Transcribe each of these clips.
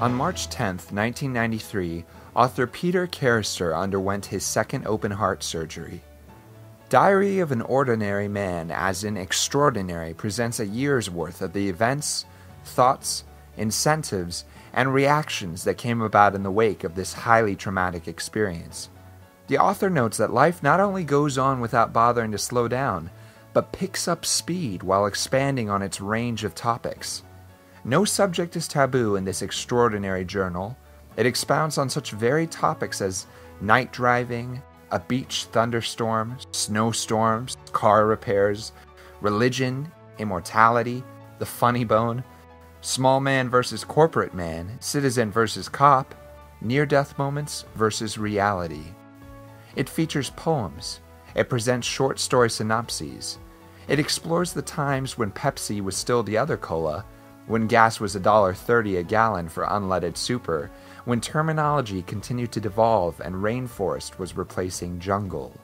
On March 10, 1993, author Peter Kerestur underwent his second open heart surgery. Diary of an Ordinary Man, as in Extraordinary, presents a year's worth of the events, thoughts, incentives, and reactions that came about in the wake of this highly traumatic experience. The author notes that life not only goes on without bothering to slow down, but picks up speed while expanding on its range of topics. No subject is taboo in this extraordinary journal. It expounds on such varied topics as night driving, a beach thunderstorm, snowstorms, car repairs, religion, immortality, the funny bone, small man versus corporate man, citizen versus cop, near death moments versus reality. It features poems. It presents short story synopses. It explores the times when Pepsi was still the other cola, when gas was $1.30 a gallon for unleaded super, when terminology continued to devolve and rainforest was replacing jungle.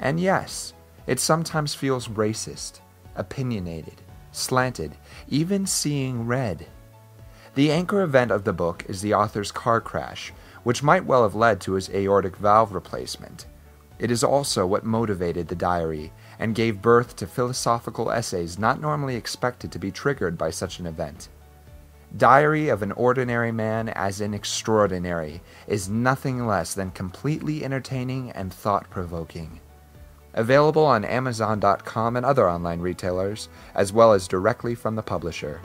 And yes, it sometimes feels racist, opinionated, slanted, even seeing red. The anchor event of the book is the author's car crash, which might well have led to his aortic valve replacement. It is also what motivated the diary and gave birth to philosophical essays not normally expected to be triggered by such an event. Diary of an Ordinary Man as an Extraordinary is nothing less than completely entertaining and thought provoking. Available on Amazon.com and other online retailers, as well as directly from the publisher.